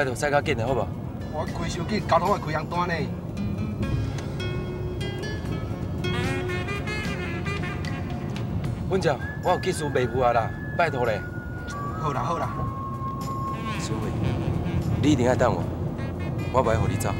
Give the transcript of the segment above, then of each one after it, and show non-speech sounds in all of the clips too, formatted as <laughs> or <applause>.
长，拜托驶较紧的好不？我开手机，交通会开红单呢。阮长，我有技术卖赴啊啦，拜托嘞。好啦好啦。小伟，你一定要等我，我不会让你走。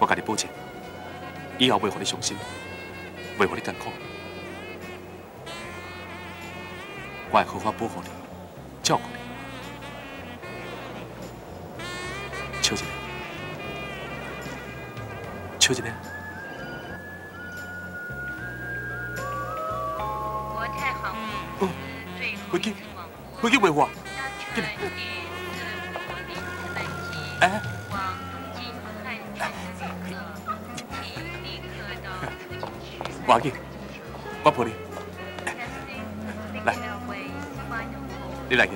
我甲你保证，以后袂让你伤心，袂让你艰苦，我会好好保护你，照顾你。笑一下，笑一下。飞机，飞机未坏，进来。哎，要紧，我陪你。来，你来去。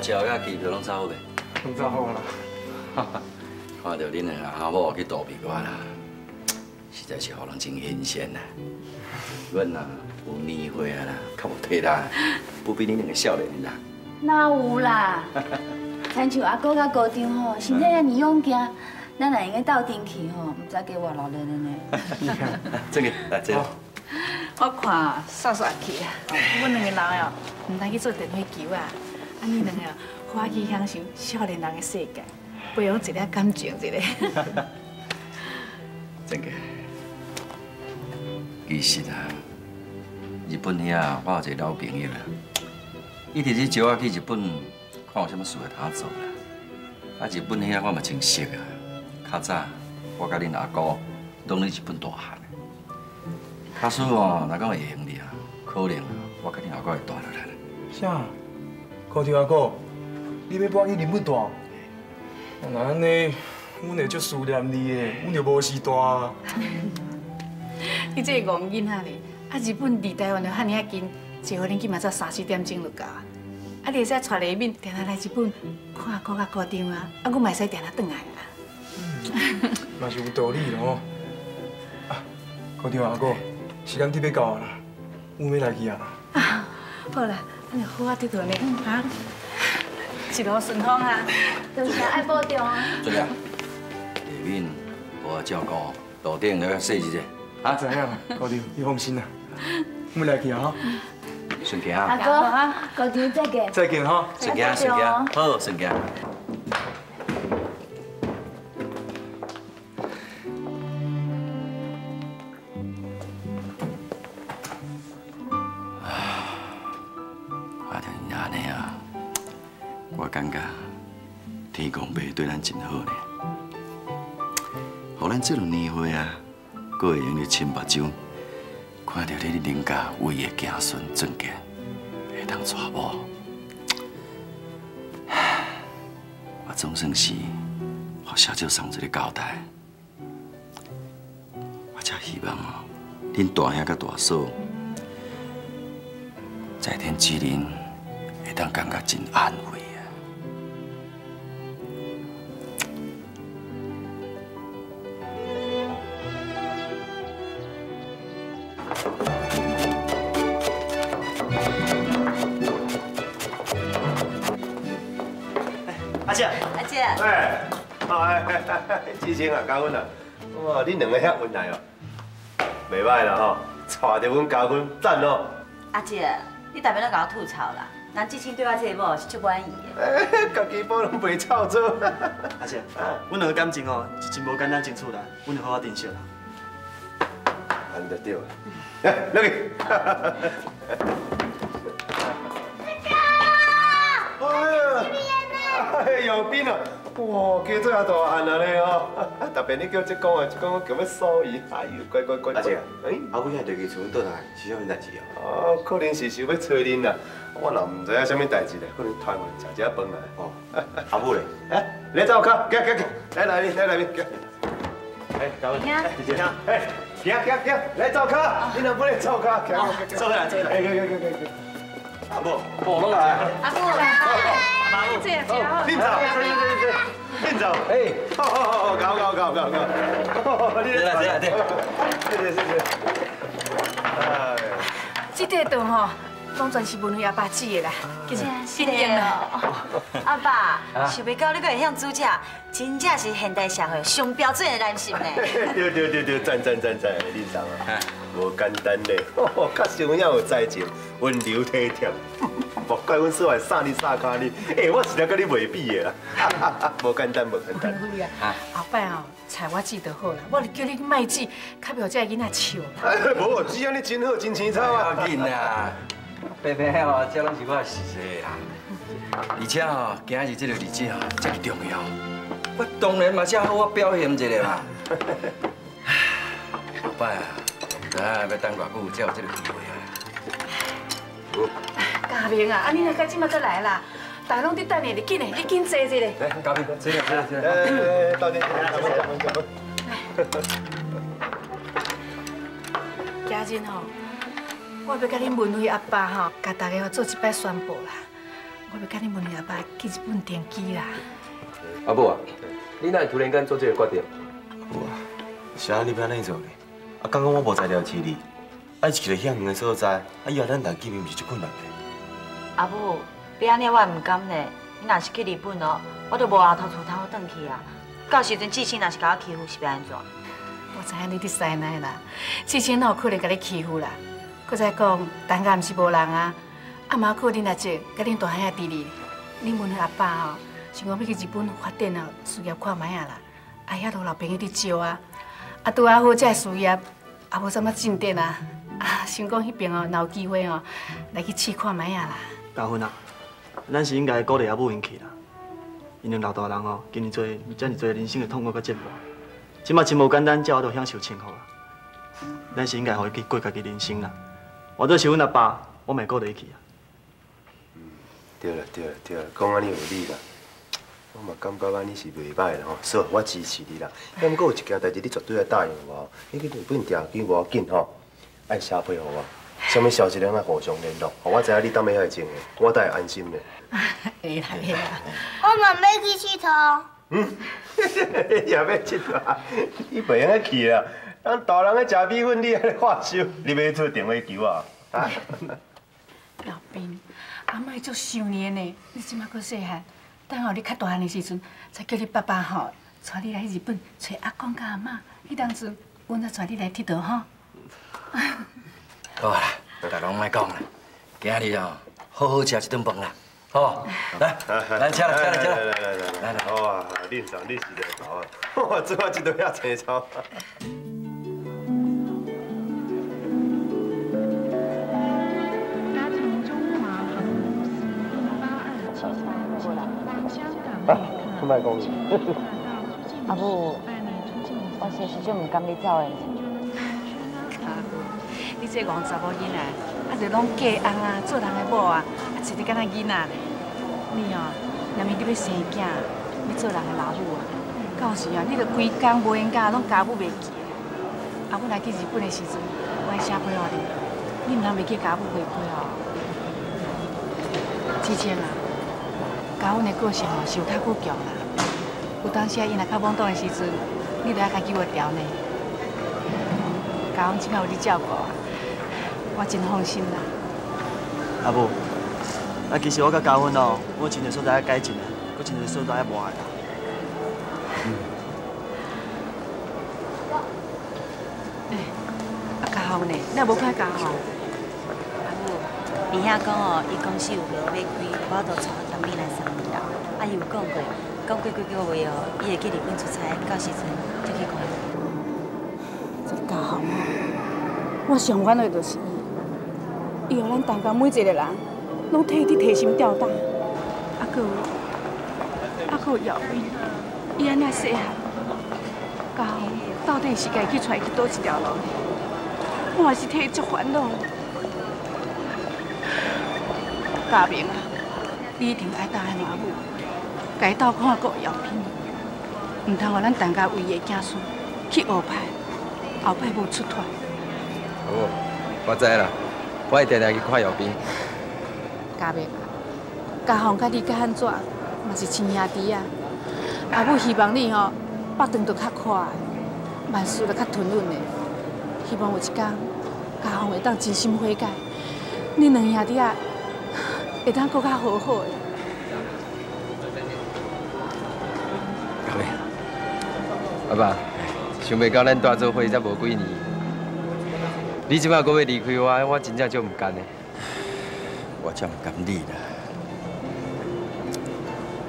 照甲机票拢走好未？拢走好啦。看到恁两个阿某去躲避我啦，实在是让人真新鲜呐。阮呐有年岁啊啦，较无体力，不比恁两个少年啦。哪有啦？亲像阿哥甲高中吼，身体遐尼勇健，咱两个斗阵去吼，唔知加偌老练的呢。这个来这。我看煞煞去啊，阮两个人哦，唔通去做电火球啊。啊，你两个欢喜享受少年人的世界，培养一个感情，一个。真个，其实啊，日本遐我有一个老朋友啦，伊直去招我去日本看有啥物事会通做啦。啊，日本遐我嘛真熟啊，较早我甲恁阿哥拢在日本大汉。假使哦，若讲会用你啊，可能我肯定阿哥会带落来。啥？高天阿哥，你要搬去日本住？那安尼，阮会足思念你的，阮就无时住。<laughs> 你这个戆囡仔哩，啊日本离台湾就遐尼啊近，坐火车起码才三四点钟就到。啊，你会使带李敏定下来日本看阿哥甲高张啊，啊，我嘛会使定下转来啊。嗯，嘛是有道理咯。啊，高天阿哥，时间得要到啊啦，阮要来去啊。啊，好啦。你好啊，佚佗呢，哈，一路顺风啊，多谢爱保重啊。怎样？李敏，我照顾，路顶要细一点。啊，怎样？高弟，你放心啦，我们来去啊。顺行啊。阿哥，高弟再见。再见哈。顺行，顺行，好，顺行。睭，看到你恁家唯一的子孙尊敬，会当娶某，我总算是互小姐送一个交代。我才希望哦，恁大兄甲大嫂在天之灵会当感觉真安慰志清啊，嘉芬啊，哇，恁两个遐恩爱哦，袂歹啦吼，带着阮加分赞哦。阿姐，你大边都甲我吐槽啦，咱志清对我这个某是足满意的。哎，<laughs> 家己宝拢袂臭做。<laughs> 阿姐，阮两个感情哦是真无简单真出啦，阮要好好珍惜啦。安就对了。来，<laughs> 落去。哎呦，斌啊！哇，叫做也大汉啊你哦！<laughs> 特别你叫这讲啊，这讲我叫要锁伊，哎呦，乖乖乖。阿姐，哎，阿母遐地基厝倒来是啥物代志啊？哦，可能是想要找恁啦。我若唔知影啥物代志咧，可能台湾食一下饭啦。哦，阿母咧？哎，来走开，行行行，来来面，来来面，行。哎，大文，行谢谢。哎，行行行，来走卡，你若不来走卡，行行行，坐下来，坐下来。哎。阿母，我拢来。阿母来，阿这好。恁走，恁走。哎，好好好好，搞搞搞搞搞。你来，你来，对。谢谢谢谢。哎。这块顿吼，拢全是文慧阿爸煮的啦，今日新宴啦。阿爸，想袂到你阁会晓煮食，真正是现代社会上标准的男性呢。对对对对，赞赞赞赞，恁送啊，无简单嘞，较想遐有才情，温柔体贴，莫怪阮说话傻你傻咖你，哎，我实在跟你袂比的 <laughs> 啦，无简单无简单。文慧啊，后摆哦，菜我煮就好啦，我就叫你卖煮，较袂这个囡仔笑啦。哎，<laughs> 无，只要你真好，真青草啊。要紧啦，白白哦，这拢是我的事实啦。而且哦，今日这个日子哦，这么重要，我当然嘛才好我表现一下嘛。<laughs> 后摆啊，唔知影要等偌久才有这个机会啊。嘉明啊，啊你若家即马再来啦，大家拢伫等你，你紧嘞，你紧坐坐嘞。来，嘉宾，这个，这个，这个。哎，到底，怎么怎么怎么？家人吼，我要甲恁文慧阿爸吼，甲大家做一摆宣布啦。我要甲你问你阿爸寄一本电机啦。阿母啊，你哪会突然间做这个决定？母啊，是安尼要安尼做咧。啊，刚刚我无材料饲你，啊，去了遐远的所在，啊，以后咱谈见面不是足困难的。阿母，你安尼我唔甘呢。你若是去日本哦，我都无后头厝头转去啊。到时阵志清若是甲我欺负，是要安怎？我知影你伫塞奶啦，志清哪有可能甲你欺负啦？搁再讲，单家毋是无人啊，阿妈可能阿叔甲恁大兄弟弟，恁问阿爸哦，想讲要去日本发展哦，事业看卖啊啦，阿遐都老朋友伫招啊，啊拄啊好这事业也无啥物进展啊，啊想讲迄边哦，若有机会哦，来去试看卖啊啦。嘉芬啊，咱是应该鼓励阿母运气啦。因为老大人哦，今年做遮尔多人生的痛苦甲折磨，即马真无简单，才有法度享受幸福啦。咱是应该互伊去过家己人生啦。我做是阮阿爸，我袂鼓励伊去啊。对了对了对了，讲安尼有理啦。我嘛感觉安尼是袂歹啦吼，是，我支持你啦。要毋过有一件代志，你绝对要答应我。你去日本订机无要紧吼，爱写配合我。什么消息咱爱互相联络，互我知影你当要遐情的，我才会安心的。<laughs> 会啦会啦，<laughs> 我嘛要去佚佗。嗯，<laughs> 也要佚佗，你袂用去啦。咱大人咧食米粉，你咧发烧，你要出电话求我啊？老兵，阿妈足想念呢，你即马搁细汉，等候你较大汉的时阵，才叫你爸爸吼，带你来日本找阿公甲阿妈，迄当时阮才带你来佚佗吼。好啦，大家拢莫讲啦，今日哦，好好吃一顿饭啦，好，来，<laughs> 来吃啦，吃啦，吃啦，来来来来来，哇，恁长你是个好啊，我，做我一堆遐青草。阿母，我是实在唔甘你走的。你这戆查某囡仔，啊，就拢嫁翁啊，做人的某啊，啊，饲得敢若囡仔咧。你哦，难免你要生囝，要做人的老母啊，到时啊，你着规工无闲假，拢家母袂记。啊，阮来去日本的时阵，我写批互你，你毋通袂记家母回批哦。之前啊，家阮的个性哦，是有较倔强啦。有当时啊，伊若较懵懂的时阵，你着爱家己我调呢。家阮即摆有你照顾啊，我真放心啦。阿母，啊，其实我甲嘉芬哦，我真侪所在爱改进的，搁真侪所在爱磨的啦。啊，嘉豪呢？你也无看嘉豪？伊遐讲哦，伊公司有落要开，我都带当面来送伊啦。啊，伊有讲过，讲过几个月哦，伊会去日本出差，到时阵就去看。这个嘉豪哦，我上烦的就是伊，伊互咱大家每一个人拢替伊提心吊胆。啊，搁有，啊，搁有姚斌，伊安尼细汉，嘉豪到底是该去带去倒一条路？我也是替伊足烦恼。嘉明啊，你一定爱答应阿母，该斗看顾姚斌，唔通互咱大家为伊的子孙去学歹，后摆无出头。好，我知啦，我会定定去看姚斌。嘉明啊，嘉宏甲你甲嘛是亲兄弟啊。阿母希望你吼，北顿着较快，万事着较吞润的。希望有一天，嘉宏会当真心悔改，你两兄弟啊，会当搁较好好的。阿爸，想袂到咱大做伙才无几年，你即摆搁要离开我，我真正足唔甘的。我才唔甘你啦，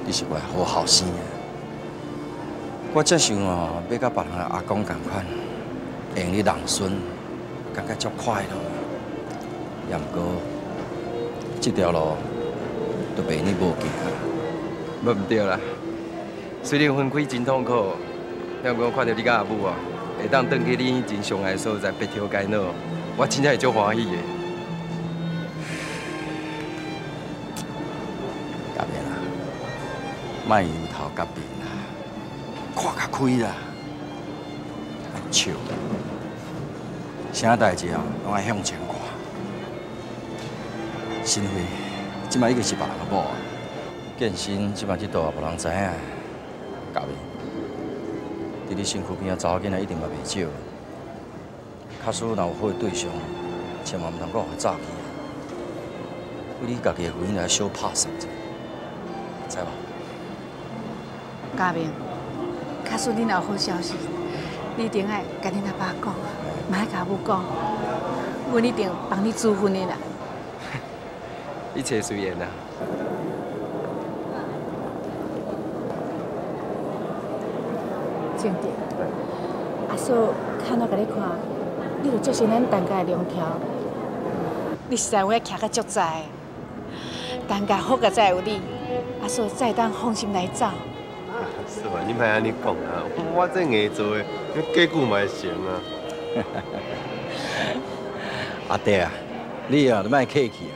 你是我的好后生啊！我真想哦，要甲别人的阿公共款，会用你人孙，感觉足快乐。也毋过，这条路都陪你无行啊。要唔对啦，虽然分开真痛苦，但我看到你甲阿母啊，会当转去你真上爱的所在，白头偕老，我真正会足欢喜的。嘉明啊，莫由头甲面啦，看较开啦，莫笑。啥代志啊，拢爱向前看。新辉，即摆已经是别人的某啊，健身即摆这道也无人知影。嘉明，伫你身躯边啊，查某囡仔一定嘛袂少。假使若有好的对象，千万毋通讲互早去啊，为你家己的婚姻来小拍算者，知无？嘉明，假使你若有好消息，你一定爱甲恁阿爸讲，莫爱甲阿母讲，阮一定帮你祝福你啦。<laughs> 一切随缘啦。正点，阿叔看我甲你看，你就足是咱陈家的龙条。你实在有遐徛甲足在，陈家好个才有你，阿叔再当放心来走。是吧？你莫安尼讲啊！我这硬做的，过久嘛会成啊。<laughs> 阿弟啊，你啊，你莫客气啊！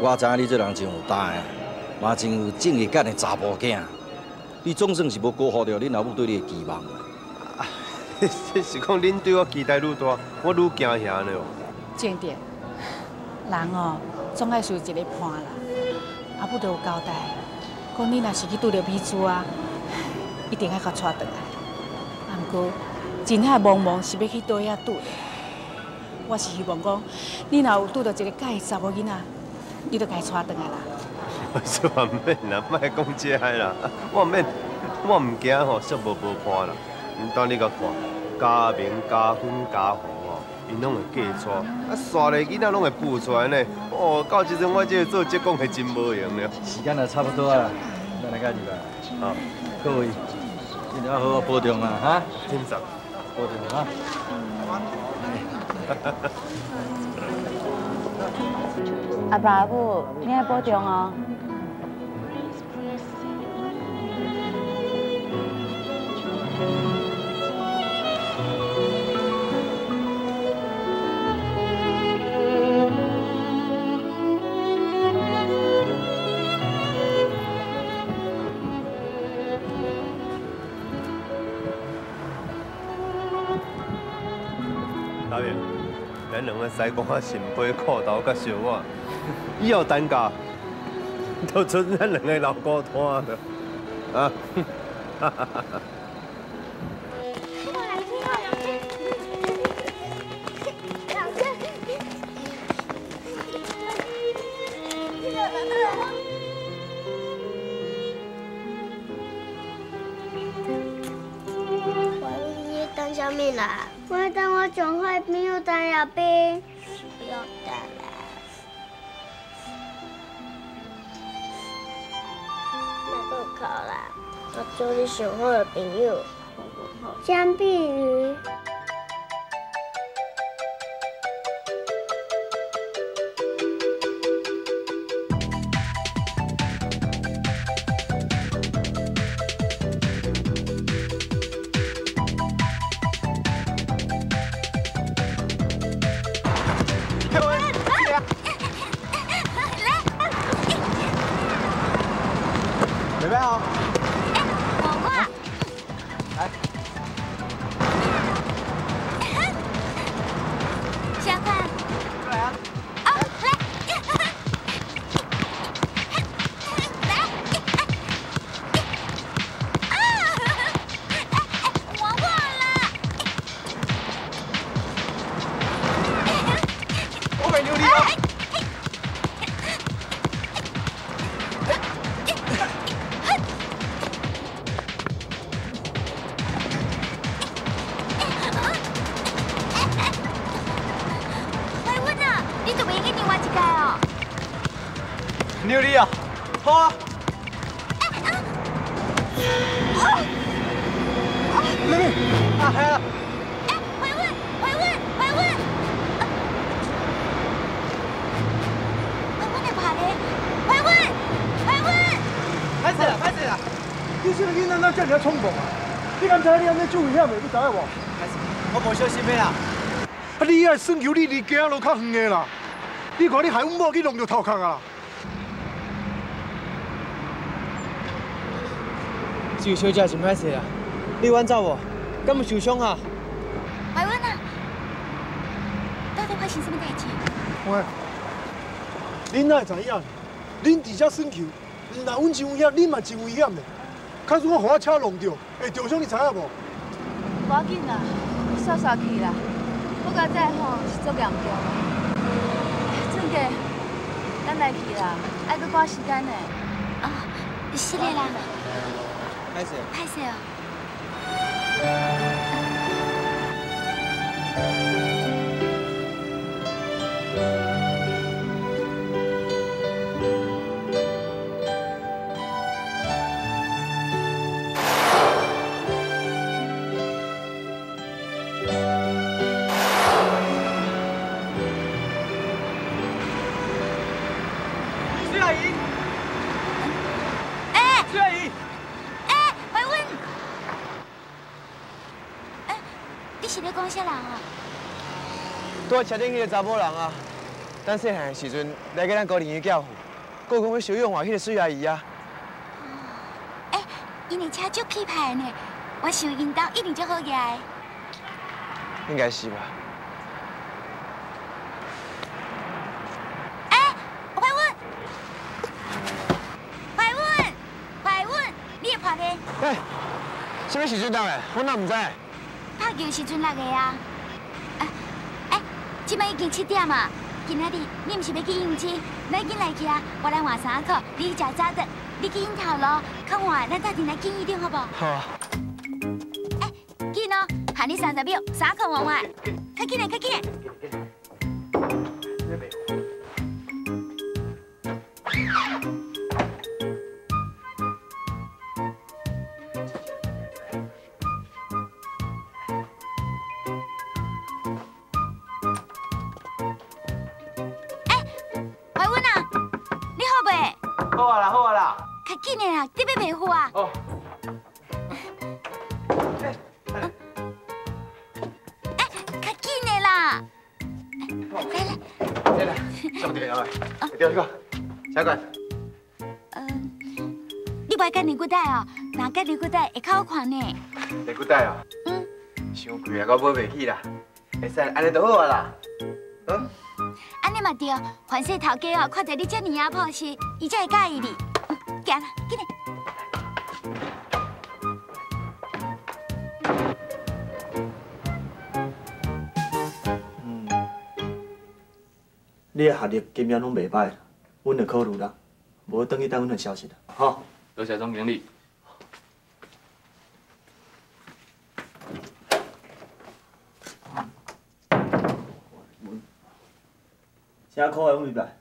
我知影你这人真有胆的，嘛真有正义感的查甫囝。你总算是无辜负着恁老母对你的期望。<laughs> 这是讲恁对我期待愈大，我愈惊遐呢。正点，人哦，总爱是有一个伴啦。阿母都有交代，讲你若是去拄着美珠啊，一定爱甲带倒来。啊，毋过真海茫茫是要去倒遐拄的。我是希望讲，你若有拄着一个介意查某囡仔，你就该带倒来啦。是话免啦，莫讲这个啦。<laughs> 我免，我毋惊吼，说无无伴啦。毋当你甲看，加明、家芬、家红哦，因拢会嫁娶，啊，耍个囡仔拢会孵出来呢。哦，到即阵我这个做职工会真无用了。时间也差不多啊，咱来家己吧。好，各位，一定要好好保重啊，哈。听着，保重啊。<laughs> 阿爸阿母，你要保重哦。咱两个师公啊，身背裤头甲小碗，<laughs> 以后单价 <laughs> 都剩咱两个老孤摊了，啊！哈哈哈哈上好的朋友。江碧云。你知影无？我无小心的啦。啊，你爱算球，你离家路较远的啦。你看你害阮某去弄着头壳啊！这个小姐真歹势啊！你冤走无？敢有受伤啊？海文啊，到底发生什么代志？喂，恁哪会知影？恁伫遮算球，若阮真危险，恁嘛真危险的。假如我互我车弄着，会受伤，你知影无？无要紧啦，刷刷去啦。不过这吼是足严重的。正家，咱来去啦，爱搁赶时间呢。啊，是的啦。歹势。歹势哦。拄车顶迄个查某人啊，咱细汉的时阵来给咱高龄的教父，还讲要收养我迄个水阿姨啊。哎，因的车足气派呢，我想因兜一定足好个。应该是吧？哎，海文，海文，海文，你会拍的？哎，什么时阵到的？我哪不知？拍球时阵落的啊。哎，哎，即摆已经七点啊，今仔日你毋是要去应征？咱紧来去啊！我来换衫裤，你去食早顿，你去应头路，看我，咱早点来见一点好不好？好啊。紧哦，限你三十秒，衫裤换换，快紧来，快紧来！的啦，你要袂好啊？哦。快紧的啦！来来，来来，上电话，对这个，下个。嗯，你不爱干尼骨带哦？哪个尼骨带会较好看呢。内骨带哦？嗯。伤贵啊，我买袂起啦。会使，安尼就好啊啦。嗯，安尼嘛对，凡是头家哦，看到你这尼啊朴实，伊才会介意你。行啦，紧来。你的学历今年拢袂歹，阮就考虑啦，无等去等阮的消息啦。好，多谢总经理。请考的阮入来。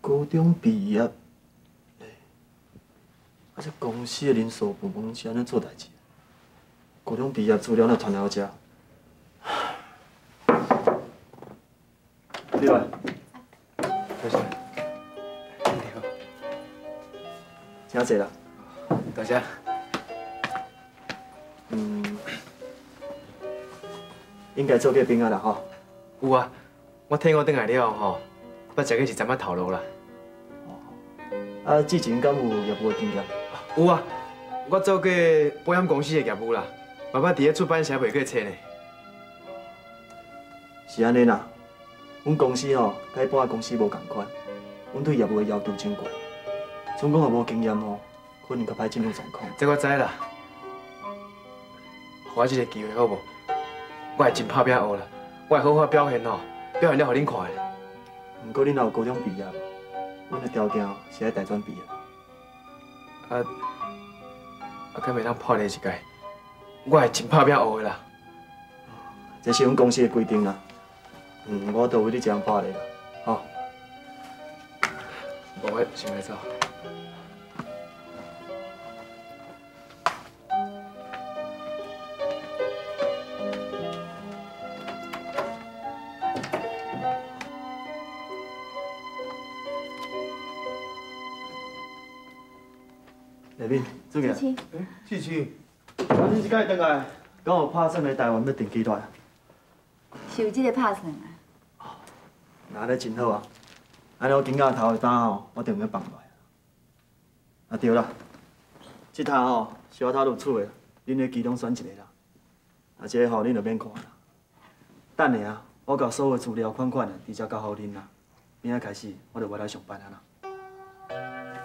高中毕业，啊，这公司的人事部门是安尼做代志？高中毕业资料那传到遮？请坐啦。多谢。嗯，应该做过兵啊啦吼。有啊，我听我转来了吼，捌食过是针仔头路啦。啊，之前敢有业务的经验？有啊，我做过保险公司的业务啦，嘛捌伫咧出版社卖过册呢。是安尼啦，阮公司吼，甲一般的公司无共款，阮对业务的要求真高。总共也无经验哦，可能较歹进入状况。这我知啦，给我一个机会好无？我会真拍拼学啦，我会好好表现哦，表现了互恁看的。毋过恁若有高中毕业，阮的条件是爱大专毕业。啊，啊，敢袂当破例一届？我会真拍拼学的啦。这是阮公司的规定啦。嗯，我都为你这样破例啦，吼。无我先来走。丽敏，做个。七七七，啊，你即摆回来，刚好拍算来台湾要订机台。是有这个拍算啊？那安尼真好啊！安尼我紧甲头一单吼，我就用去放落来。啊对啦，这趟吼是我头入厝的，恁的其中选一个啦。啊，这个吼恁就免看啦。等下啊，我甲所有资料款款的直接交互恁啦。明仔开始我就回来上班啊啦。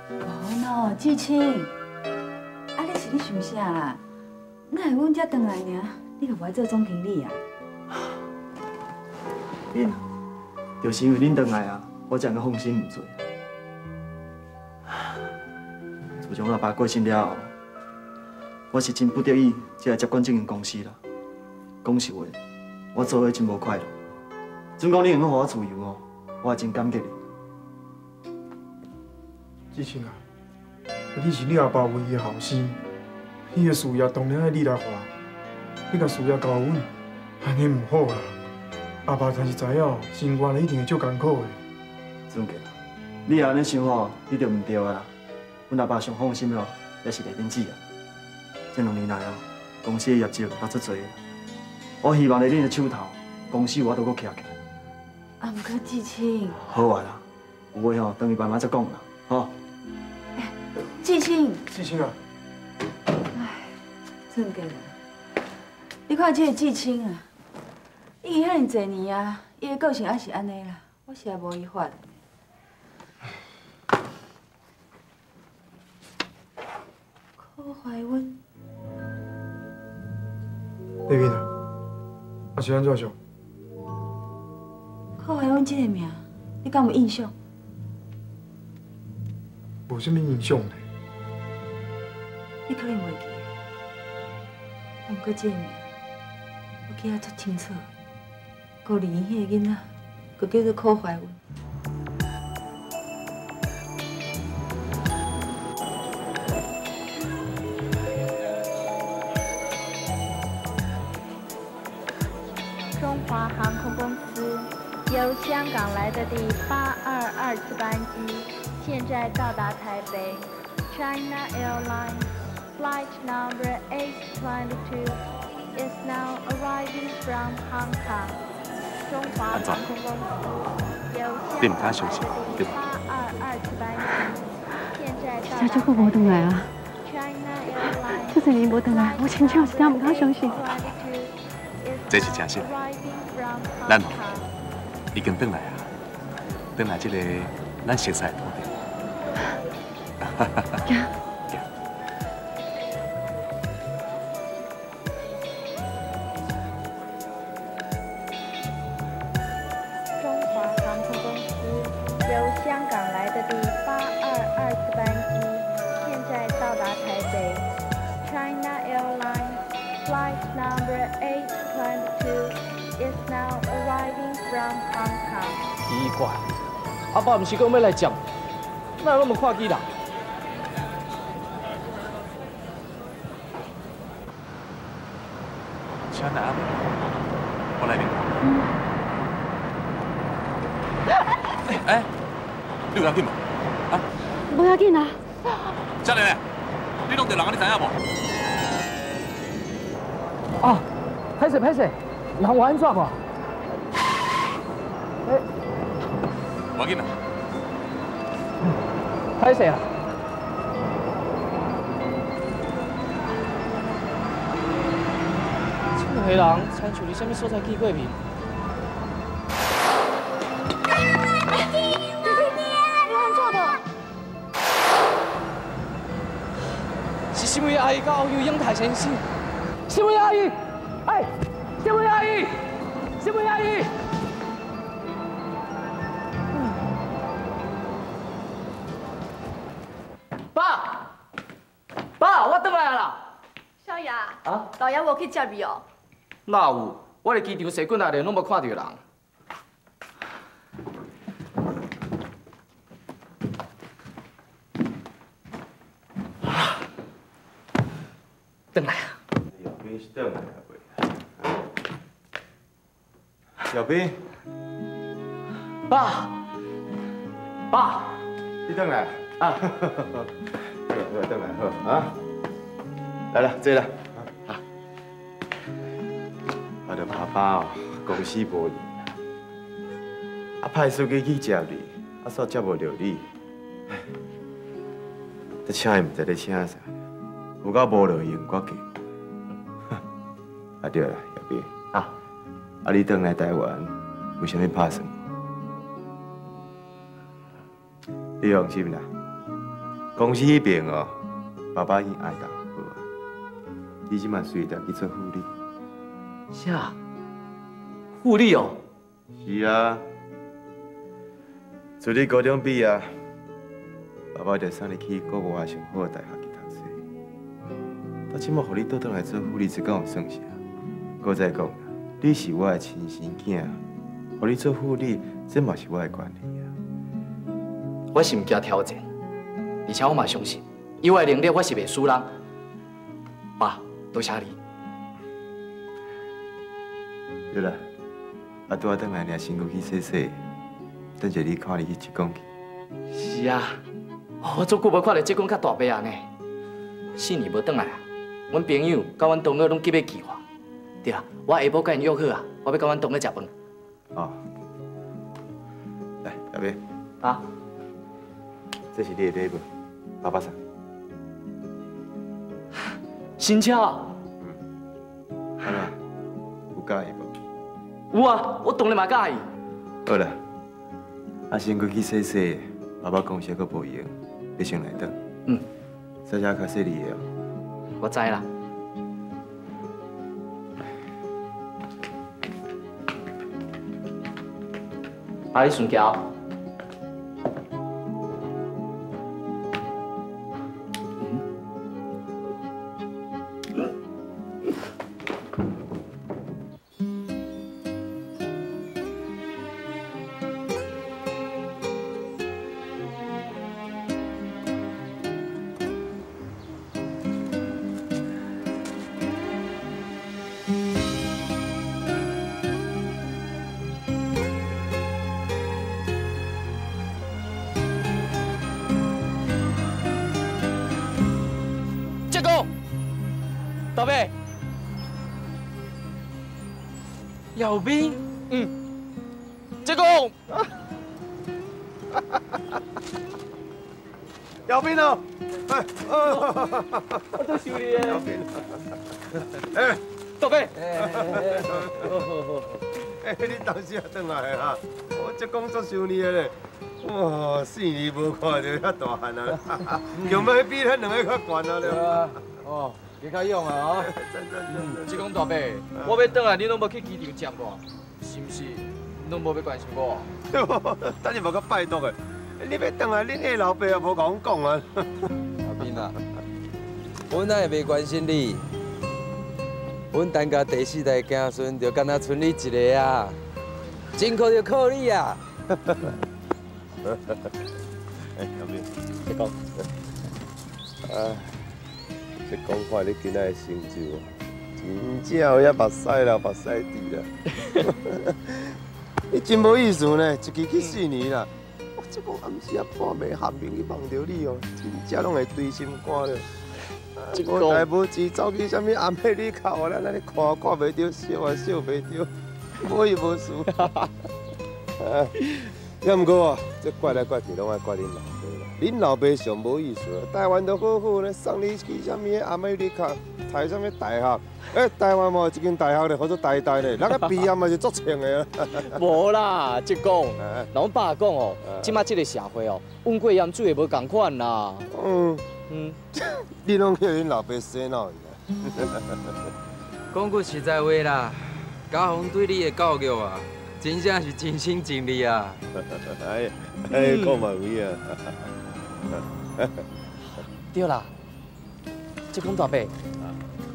哦喏，志清，啊你想啥啦？哪会阮才回来呢？你可不爱做总经理啊？恁啊，就是因为恁回来啊，我才能放心唔做。自从我爸过身了后，我是真不得已才来接管这间公司啦。讲实话，我做伙真无快乐。总讲你能够给我自由哦，我也真感激你。志清啊，你是你阿爸唯一的后生，你的事业当然爱你来花。你若事业交阮，安尼唔好啦。阿爸但是知影，生活一定会足艰苦的。总结，你安尼想吼，你就毋对啊啦。阮阿爸上放心哦，也是丽敏子啊。这两年来哦，公司的业绩也出侪啦。我希望在恁的手头，公司我都搁徛起来。啊，毋过志清，好啊啦，有话吼，等伊慢慢再讲啦，吼。志清，志清啊，真个啦！你看这个志清啊，已经遐尼侪年啊，伊的个性还是安尼啦，我实在无伊法。柯怀温，丽敏啊，啊是安怎想？柯怀温这个名，你敢有印象？无什么印象呢。你可能袂记，啊，毋过这个名，我记得足清楚。高丽英迄个囡仔，佮叫做柯怀文。中华航空公司由香港来的第八二二次班机，现在到达台北。China Airlines flight number 822 is now arriving from Hong Kong. 中华航空公司由你唔敢相信，香港来的第对吧？八二二次班机，现在到这就达不活动来啊这阵你无回来，我真正有一点唔敢相信。这是真实的，咱已经回来啊，回来这个咱熟悉的土地。阿爸唔是讲要来讲，哪有那么快机啦？请来啊，我来领。哎，你有要紧无？啊？不要紧啊！嘉玲，你弄着人啊，你知影无？啊，歹势歹势，人有安怎无？歹势啊！这两个人参像伫什么所在见过面？是什位阿姨甲后友英台先生？什位阿姨？哎，什位阿姨？什位阿姨？啊，老爷无去接你哦。哪有？我伫机场坐几下日，拢无看到人。回来啊！小兵是倒来啊袂？小兵，爸，爸，你等来啊！对 <laughs> 对，倒来好啊！来了，坐啦。啊，我着怕爸哦，公司无闲，啊派司机去接你，啊煞接无着你，<laughs> 这请伊毋知咧请啥，有够无路用，我计。<laughs> 啊对啦，小兵啊，啊你倒来台湾，有啥物拍算？你放心啦，公司迄边哦，爸爸已经爱答好啊。你即马随便去做护理。啥？护理哦？是啊，自你高中毕业，爸爸就送你去国外上好的大学去读书。到即马，互你倒转来做护理，这敢有算啥？搁再讲，你是我的亲生囝，互你做护理，这嘛是我的权利啊。我是毋惊挑战，而且我嘛相信，以我的能力，我是袂输人。爸，多谢你。对啦，啊，拄仔转来，领辛苦去洗洗，等者你看你去职工去。是啊，我足久无看到这款较大伯啊呢。四年无转来啊，阮朋友甲阮同学拢急要见我。对啊，我下晡甲因约好啊，我要甲阮同学食饭。哦，来，小兵。啊。这是你的礼物，爸爸送。<sighs> 新车嗯？安怎？有介意无？有啊，我当然嘛介意。好啦，阿先过去洗洗，爸爸公司阁无闲，你先来等。嗯。小车较细腻的哦。我知啦。啊，你顺桥。大伯，姚兵，嗯，这个，<laughs> 姚斌哦，哎，<laughs> 我做修理的。姚斌，哎，宝贝，哎，<laughs> 你当时也转来啊？我这工作修理的咧，哇，四年无看到遐大汉啊，强要比咱两个较悬啊了。哦，别较勇啊哦。真真真。即讲大伯，我要转来，你拢无去机场接我，是毋是？拢无要关心我？<laughs> 等你无个拜托的，你要转来，恁个老爸也无甲阮讲啊。<laughs> 阿斌啊，阮哪会袂关心你？阮陈家第四代子孙，就敢若剩你一个啊，真靠就靠你啊！哎，阿斌，你讲，哎，这讲看你今仔的成就，真正有遐目屎流，目屎滴啦。<laughs> 你真无意思呢，一去去四年啦。我这个暗时啊半暝喊明去梦到你哦，真正拢会堆心肝了。我大无钱走去什么阿美利卡，我咱那里看看袂着，笑也笑袂着，无伊无事。<laughs> 也毋过啊，这怪来怪去拢爱怪恁老爸啦。恁老爸上无意思，台湾都好好咧，送你去什么阿美利卡，台什么大学？哎，台湾嘛有一间大学咧，好做呆呆咧，人个毕业嘛是足清的啊。无啦，即讲，老爸讲哦，即马即个社会哦，温过盐水会无共款啦。嗯嗯，<laughs> 你拢叫恁老爸洗脑去 <laughs> 讲句实在话啦，家宏对你的教育啊，真正是尽心尽力啊。哎 <laughs> 哎，讲嘛有啊。<laughs> 对啦，即讲大伯，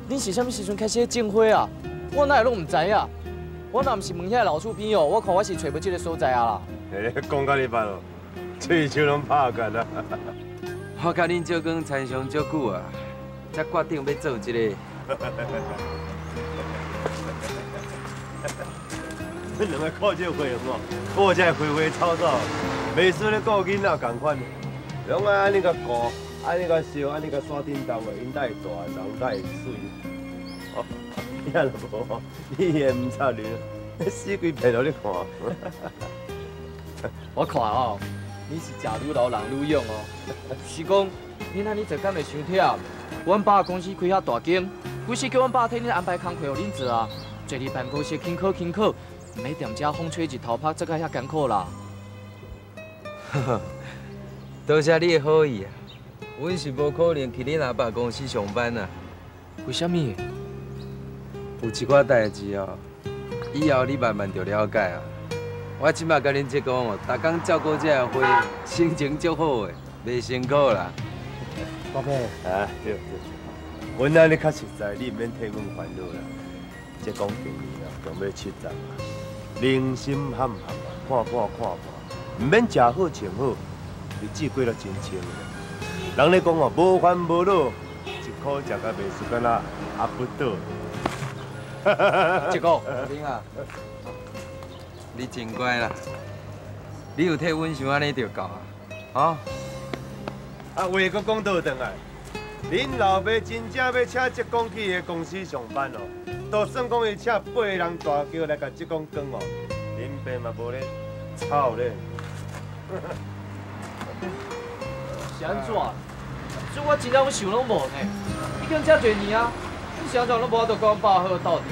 恁是啥物时阵开始种花啊？我哪会拢唔知啊？我若唔是问遐老厝边哦，我看我是找不即个所在啊啦。哎，讲到你捌咯，喙手拢拍干啦。我甲恁少光参详足久啊，才决定要做这个。<laughs> 恁两个靠这花哦，我这花花草草，袂输咧顾囡仔共款。拢爱安尼甲顾，安尼甲烧，安尼甲刷叮当的，因才会大长，才会水。哦，遐就无，你也唔插你，死鬼骗互你看。<laughs> 我看哦，你是食愈老人愈勇哦。是讲，恁安尼做敢会伤忝？阮爸公司开遐大间，规时叫阮爸替恁安排工课互恁做啊。坐伫办公室轻考轻考，唔免踮遮风吹日头晒，做甲遐艰苦啦。呵 <laughs> 呵多谢你的好意啊！阮是无可能去恁阿爸公司上班啊。为什么？有一寡代志哦，以后你慢慢就了解啊。我即摆甲恁职工哦，逐工照顾这个花，心情足好诶，袂辛苦啦。宝贝，啊，对对，阮安尼较实在，你唔免替阮烦恼啦。这讲今年啊，仲要七十啊，人心喊喊啊，看破看破，毋免食好穿好。日子过得真清的，人咧讲哦，无烦无恼，一口食甲袂输干那阿不倒。一个，明啊，你真乖啦，你有替阮想安尼就够啊，啊？啊，话搁讲倒转来，恁老爸真正要请职工去个公司上班哦，就算讲伊请八个人大轿来甲职工讲哦，恁爸嘛无咧操咧。是安怎？所以我真正我想拢无呢。你讲遮侪年啊，你想怎拢无法度跟阮爸好到底？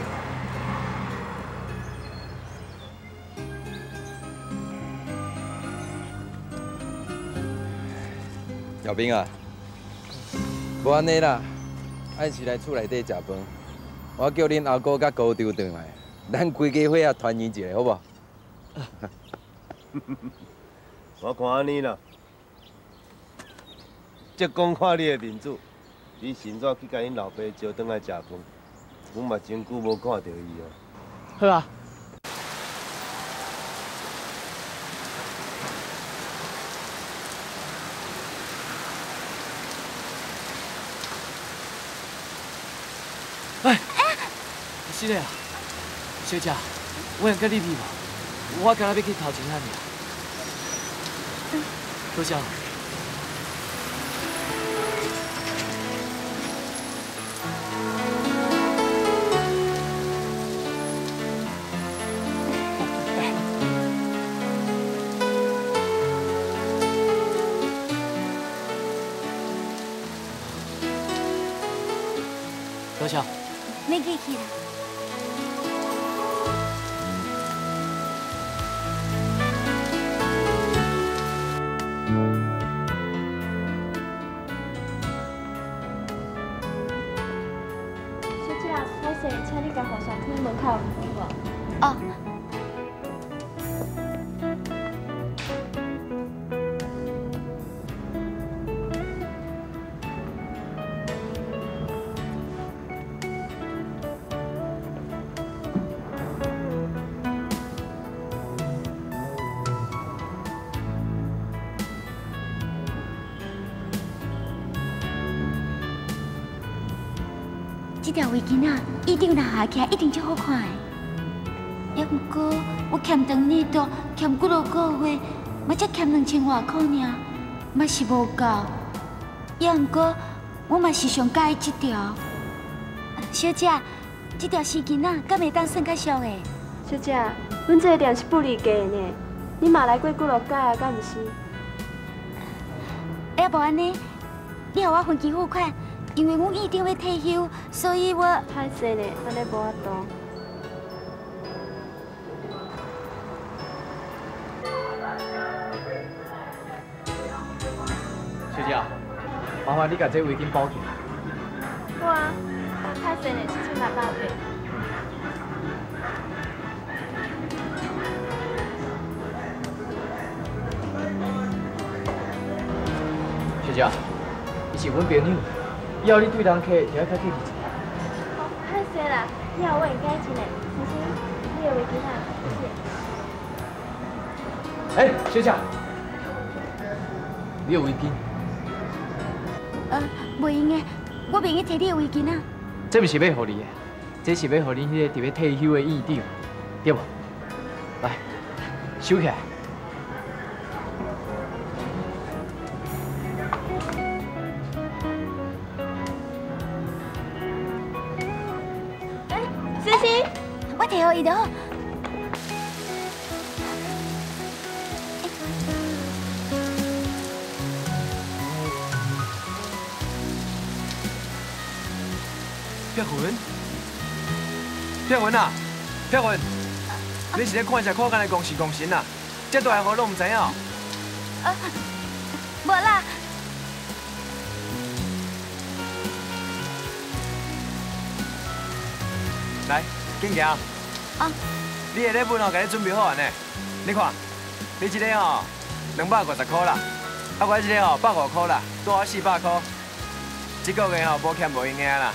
小兵啊，无安尼啦，按时来厝内底食饭。我叫恁阿哥甲高丢转来，咱规家伙啊团圆一下，好不？<laughs> 我看安尼啦。即讲看你的面子，你现在去甲恁老爸招转来食饭，我嘛真久无看到伊啊。好啊。哎，是的啊，小姐，我用跟你比嘛，我今日要去头前遐尔。多谢。条围巾啊，一定拿下起来，一定就好看的。也不过我欠长你都欠几落个月，我才欠两千外块尔，嘛是无够。也不过我嘛是上介意这条。小姐，这条丝巾啊，敢会当算较俗的？小姐，阮这个店是不离价的呢，你嘛来过几落届啊，敢毋是？要不安尼，你给我分期付款，因为我一定要退休，所以我歹势呢，安尼无法度。小姐，麻烦你把这围巾包起来。好啊，歹势呢，是千六百块。小姐，你是阮朋友，以后你对人客就要客气一点。好，歹势啦，以后我会改进的。先生，你的围巾啊，谢谢。哎，小姐，你的围巾，呃，袂用的，我袂用摕你的围巾啊。这不是要给你的，这是要给你迄个特别退休的院长，对无？来，收起来。我摕互伊就好。碧云，碧云啊，碧云，你是咧看一下看干来公事公神啊？这大个都唔知影。啊，无啦，来，紧行。啊。你的礼物哦，给你准备好了呢。你看，你这个哦，两百五十块啦，啊，我这个哦，百五块啦，多我四百块。这个月哦，无欠无应该啦。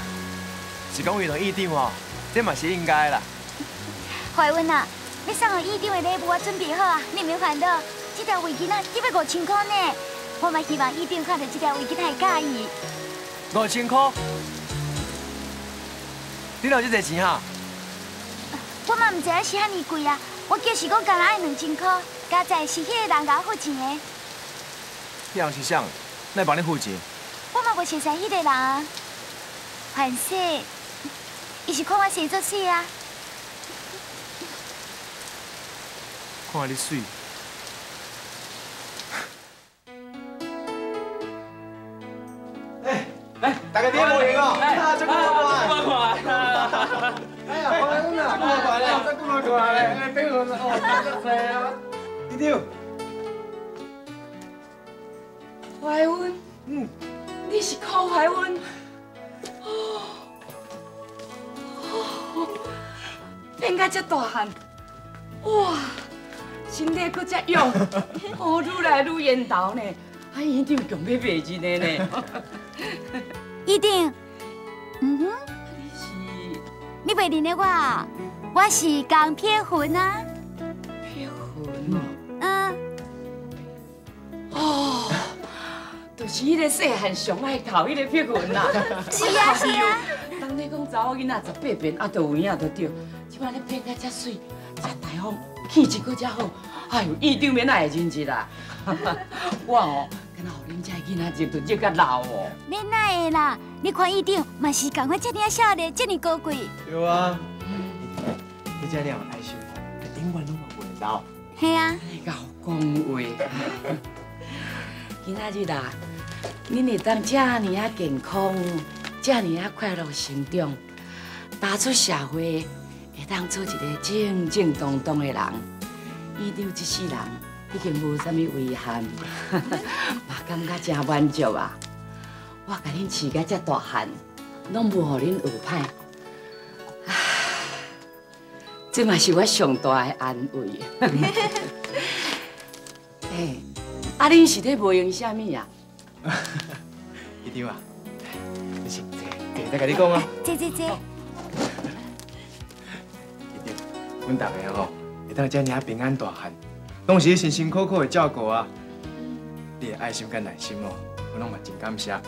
是讲为了院长哦，这嘛是应该啦。怀文啊，你送给院长的礼物我准备好啊，你唔免烦恼。这条围巾啊，只要五千块呢。我嘛希望院长看到这条围巾太介意。五千块？你哪有这个钱哈？我嘛唔知影是遐尼贵啊，我就是讲干那爱两千块，加在是迄个人甲我付钱的。迄人是谁？来帮你付钱？我嘛无熟悉迄个人啊。凡事，伊是看我生做事啊。看你水。来，<laughs> 大家点无闲哦，啊，这个我看。啊，过来嘞，再过来过来嘞，来别混了哦，大啊，弟弟。怀孕？嗯，你是靠怀孕？哦，哦，变甲这大汉，哇，身体佫这勇，<laughs> 哦，愈来愈缘投呢，哎，一定强要卖钱的呢。一定，<laughs> 嗯哼，你是？你袂认得我啊？我是江撇魂啊。撇魂？嗯。哦，就是迄个细汉上爱头迄个撇魂啦。是啊是啊。当你讲查某囡仔十八变，啊，都有影都对。即摆你变甲遮水，遮大方，气质佫遮好，哎呦，院长免哪会认识啦？<laughs> 我哦。敢若互恁遮囡仔认就认甲老哦。免哪会啦？你看院长嘛是共我遮尔少年，遮尔高贵。对啊。你遮尔害羞，永远拢无袂到。系啊。哎，好讲话。今仔日啊，恁会当遮尔啊健康，遮尔啊快乐成长，踏出社会，会当做一个正正当当的人。伊丢一世人已经无啥物遗憾，<laughs> 嘛感觉真满足啊！我甲恁饲甲遮大汉，拢无互恁学歹，唉，这嘛是我上大的安慰。<laughs> 哎，啊，恁是咧无用什么呀？一定啊！<laughs> 你是坐，再甲你讲啊。姐姐姐。<laughs> 一定，阮大家吼，会当遮尔平安大汉，拢是辛辛苦苦的照顾啊！你的爱心跟耐心哦，我拢嘛真感谢。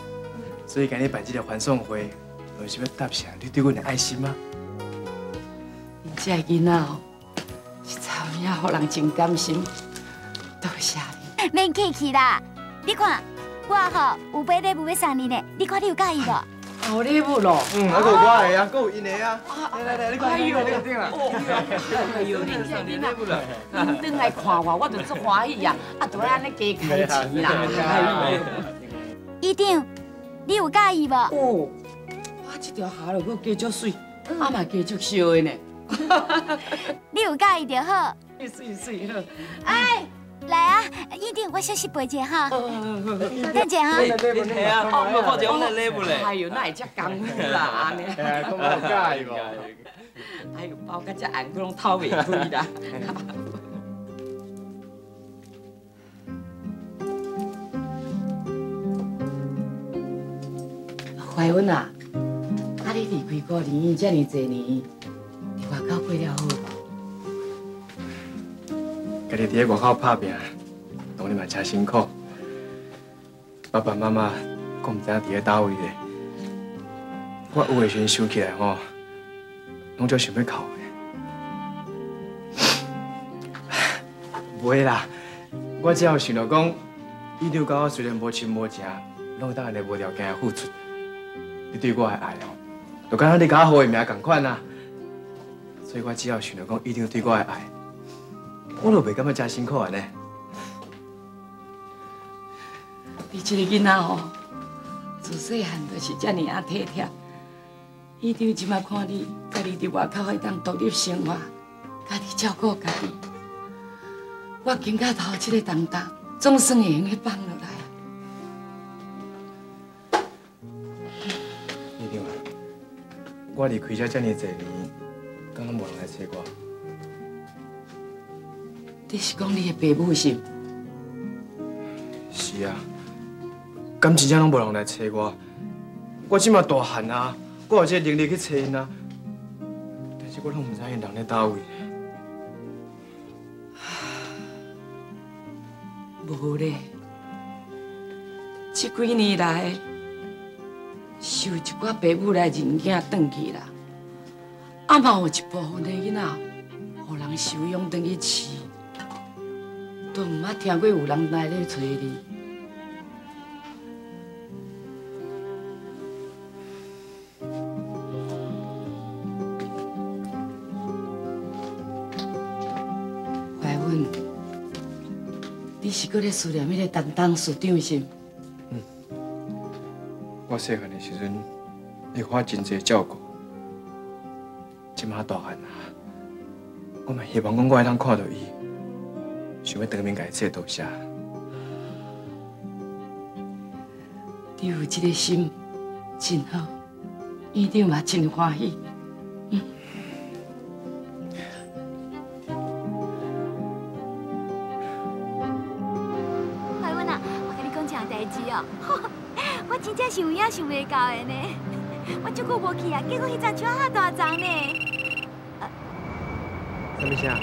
所以今日办这个欢送会，就是要答谢你对阮的爱心啊！恁这囡仔哦，是操命，互人真甘心，多谢你。免客气啦，你看我吼有买礼物要送你呢，你看你有介意无？好礼物咯，嗯，还有我的啊，还有因的啊。来来来，你看，你看，你看。哎呦，<laughs> 你这囡仔，恁转来看我，我就足欢喜啊！啊，都安尼加开钱啦。一定，你有介意无？哦，我这条下落阁加足水，啊嘛加足烧的呢。<laughs> 你有介意就好。水水好。哎，来啊，一定，我小心背者哈。等者哈。系啊，我冇看见我的礼物咧。哎呦，那会遮功夫啦，安尼。哎，咁冇介意无？哎呦，包甲遮红，我拢透袂开啦。怀恩啊，啊你离开过年遮尔济年，过了好无？家己伫咧外口打拼，当然嘛真辛苦。爸爸妈妈，我唔知影伫咧倒位咧。我有诶时阵想起来吼，拢足想要哭诶。<sighs> 袂啦，我只要想到讲，伊刘甲我虽然无亲无情，拢当安尼无条件付出。你对我的爱哦，就敢若你甲我好的命共款啊。所以我只要想到讲，一定要对我的爱，我就袂感觉真辛苦安尼。你这个囡仔哦，自细汉就是遮尔啊体贴。伊张即摆看你，家己伫外口会当独立生活，家己照顾家己，我经过头这个重担，总算会用去放落来。一定啊！我离开遮遮尔济年，敢拢无人来找我。你是讲你的爸母是？是啊，敢真正拢无人来找我。我即马大汉啊，我有这个能力去找因啊，但是我拢唔知因人咧倒位。无咧，这几年来，受一寡爸母来认囝转去啦，啊嘛有一部分的囡仔，互人收养转去饲，都毋捌听过有人来咧找你。怀文，你是搁咧思念迄个担当署长是？嗯我细汉的时阵，你我真侪照顾，即马大汉啊，我嘛希望讲我会当看到伊，想要当面甲伊说多谢。你有这个心真好，院长嘛真欢喜。怀文啊，我跟你讲一件代志哦，<laughs> 我真正是有影想袂到的呢。我足久无去啊，结果迄阵树遐大丛呢。什么声？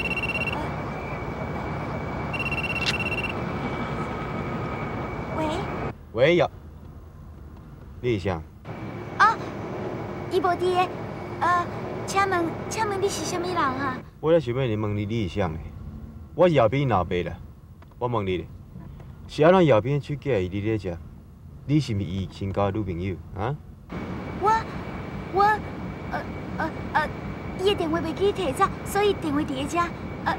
喂，喂呀，你是啥？哦，伊无伫的，呃，请问，请问你是什么人啊？我咧想要问你，你是啥的？我是后边老爸啦，我问你咧，是安怎后边出嫁伊伫咧遮？你是毋是伊新交的女朋友啊？我，我，呃呃呃，伊的电话袂记摕走，所以电话伫在遮。呃，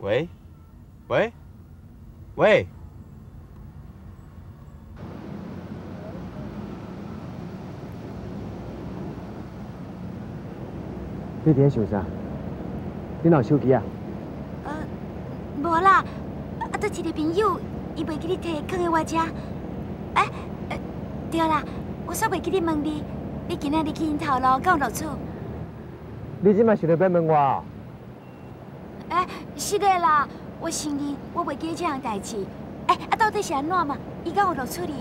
喂，喂，喂，你伫咧想啥？你哪有手机啊？呃，无啦，啊，倒一个朋友，伊袂记你摕，放喺我遮。哎，呃，对啦，我煞袂记你问你，你今仔日去因头路，敢有落厝？你即摆想要要问我哦？哎，是的啦，我承认我袂记这项代志。哎，啊，到底是安怎嘛？伊敢有落厝哩？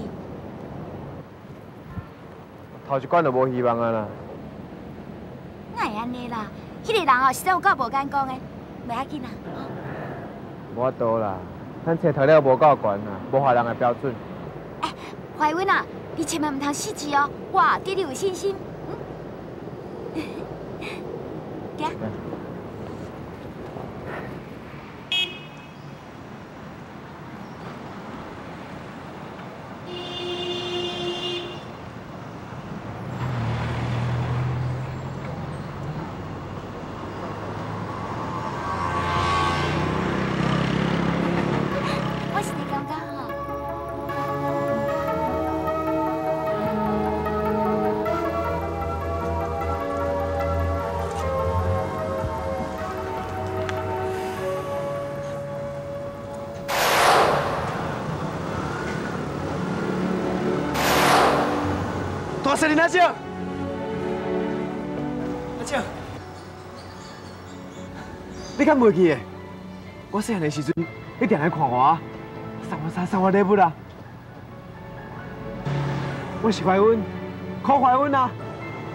头一关就无希望啊啦。哪会安尼啦？迄个人哦，实在有够无眼光的，袂要紧啦。无法度啦，咱找材料无够悬啊，无华人的标准。哎怀文啊，你千万唔通失志哦，我对你有信心。嗯，行。阿静！阿静，你敢袂记的？我细汉的时阵，你定来看我，啊，送我衫，送我礼物啦。我是怀孕，靠怀孕啊！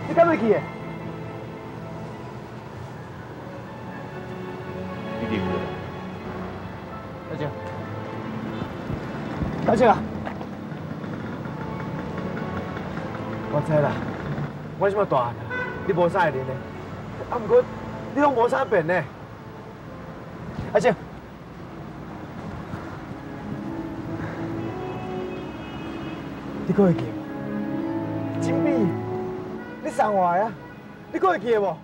你敢袂记的？一定会。阿静，阿静啊！知啦，我即么大汉啊，你无啥会练的，啊，不过你拢无啥变呢。阿静，你可会记无？金币，你送我呀，你可会记无？